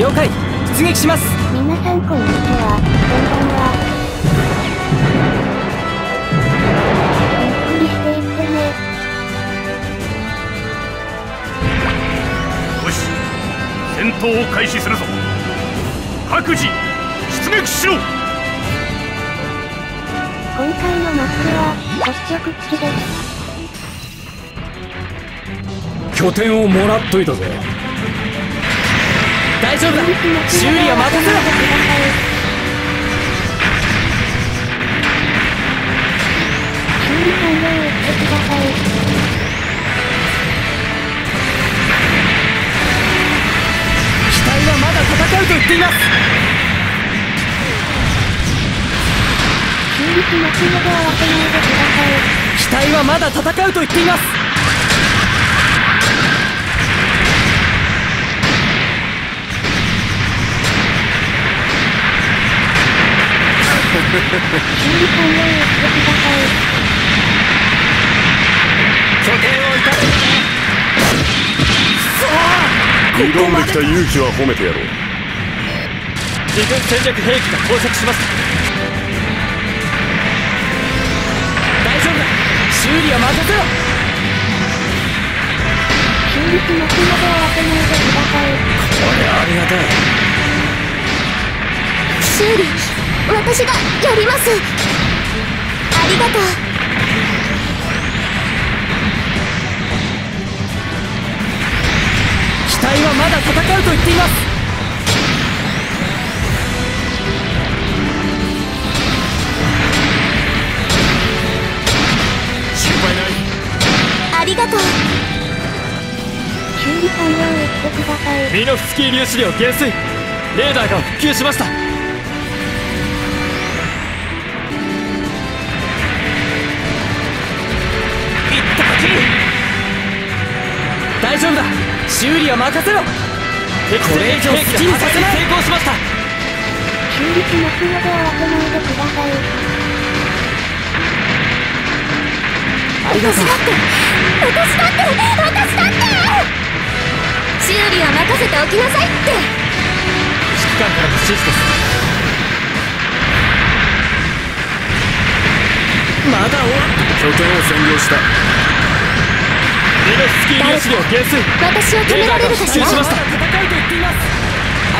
了解。出撃します。皆さんこんにちはこんばんはゆっくりしていってねよし戦闘を開始するぞ。各自出撃しろ。今回のマップは北極地です。拠点をもらっといたぜ大丈夫だ。修理は任せろ。機体はまだ戦うと言っています。機体はまだ戦うと言っています。挑んできた勇気は褒めてやろう自軍戦略兵器が到着しました大丈夫。だ修理は任せろので慌てないでくださいこれありがたい。修理私がやります。ありがとう。機体はまだ戦うと言っています。心配ない。ありがとう。修理完了をしてください。ミノフスキー粒子量減衰。レーダーが復旧しました修理は任せろ。これ以上好きにさせない。成功しました。修理しますので慌てないでくださいありがとう。私だって私だって。修理は任せておきなさいって。指揮官からの指示です。まだ終わっ拠点を占領したミノフスキー粒子量減衰私を止められるかしらあ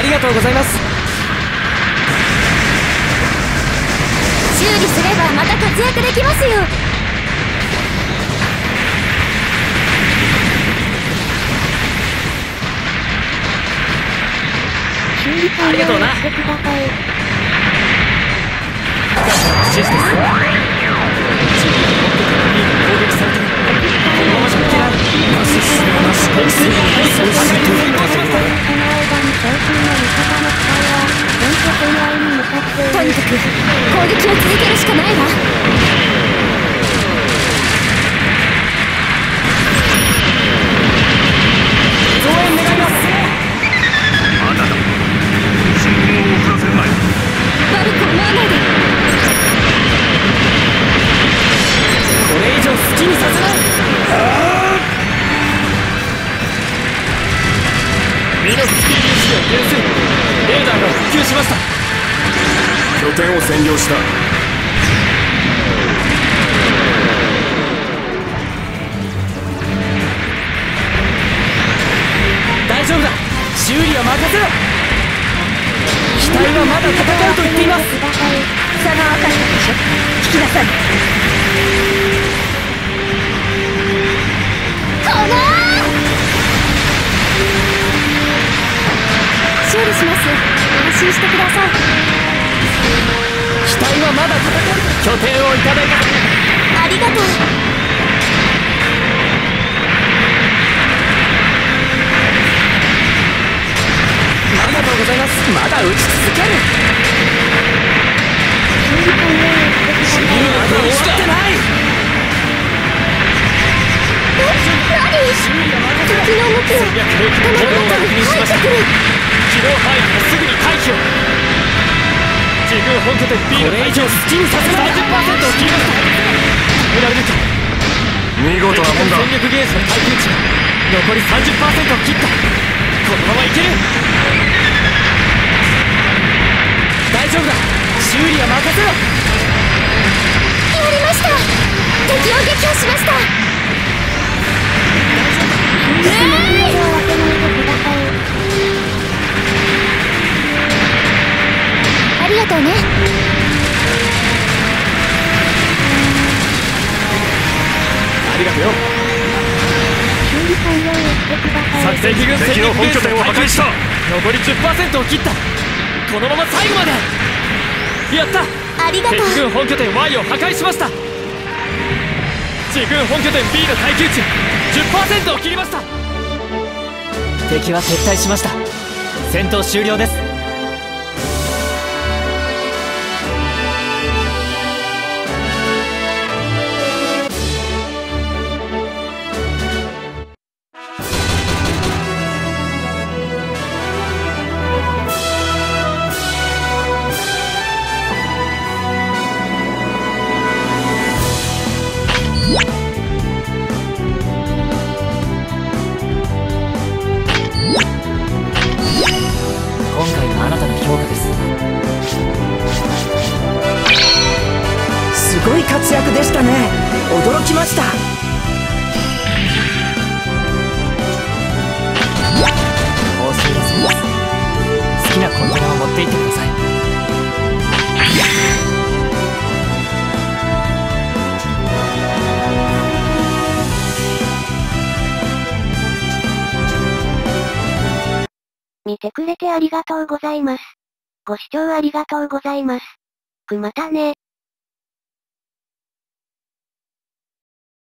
りがとうございます。修理すればまた活躍できますよ。ありがとうな。をしてください指示ですチーム。の本拠点の B が攻撃されてるとにかく攻撃を続けるしかないわ。ミノフスキー粒子量減衰レーダーが復旧しました。拠点を占領した。大丈夫だ。修理は任せろ。機体はまだ戦うと言っています。ください差が分かったでしょ。引きなさいします。安心してください。機体はまだ拠点をいただいたありがとう。ありがとうございます。まだ撃ち続ける。終わってない。何？自軍本拠点 B のさせない30%を切りました止められるか見事なもんだ。戦力ゲージの耐久値が残り30%を切っうね。ありがとうよ。作敵軍戦敵の本拠点を破壊した残り10%を切った。このまま最後まで。やった。ありがとう。敵軍本拠点 Y を破壊しました。自軍本拠点 B の耐久値。10%を切りました。敵は撤退しました。戦闘終了です活躍でしたね驚きました報酬だそうです好きなコンテナを持って行ってください見てくれてありがとうございます。ご視聴ありがとうございます。くまたね。